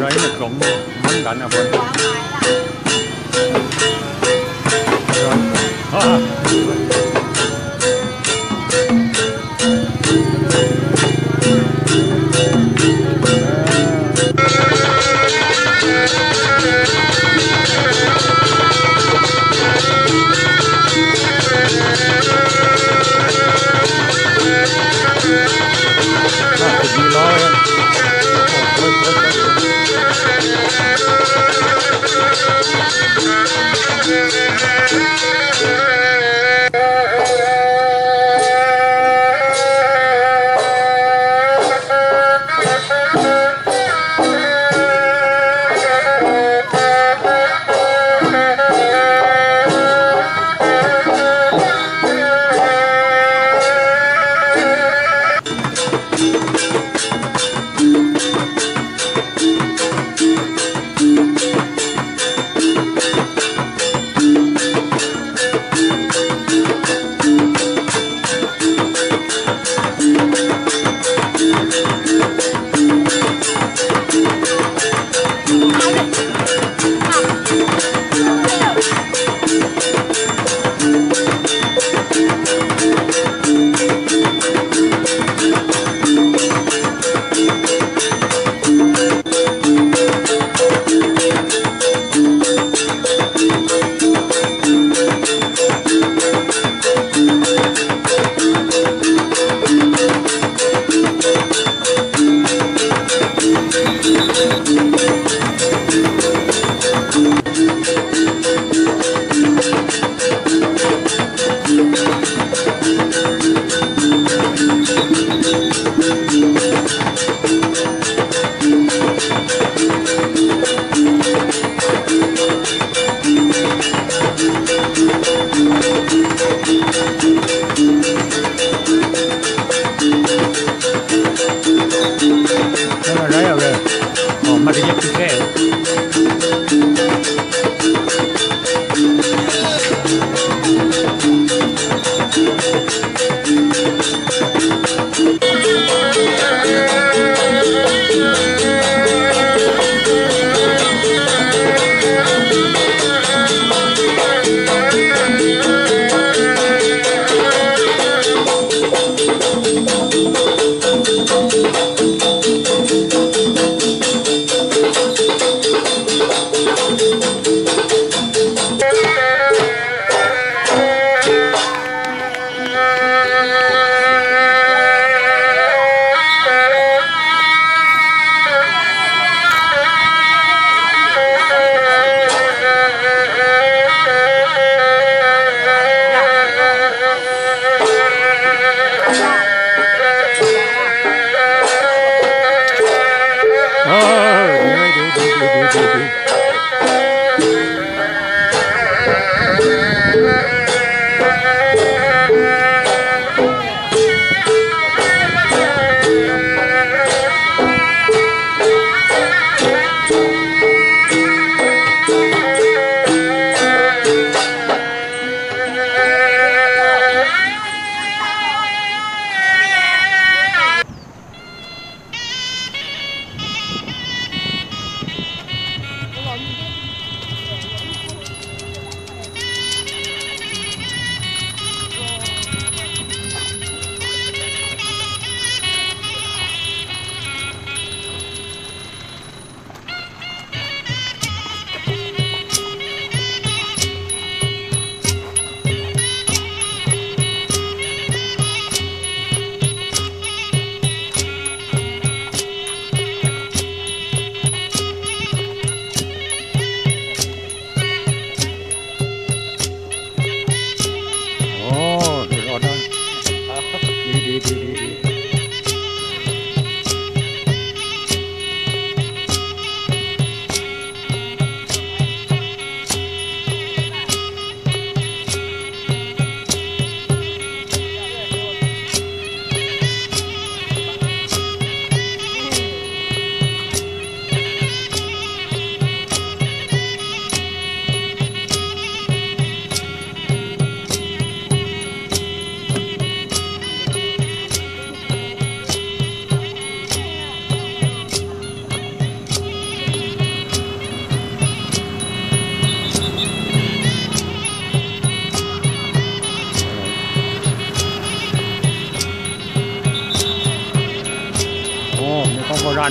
rồi nó cũng mắn đạn ở bên rồi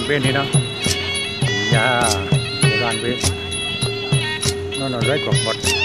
เป็นเห็นเนาะยาโบราณเป็นนอนนอนไร้กรอบหด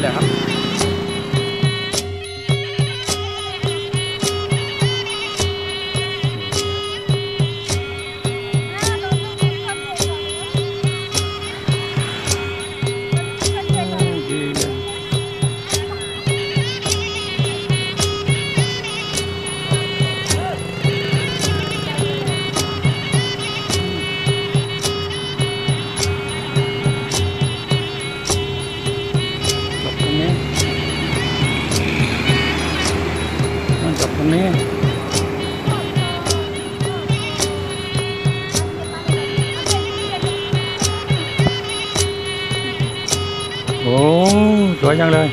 两个。 โอ้สวยจังเลย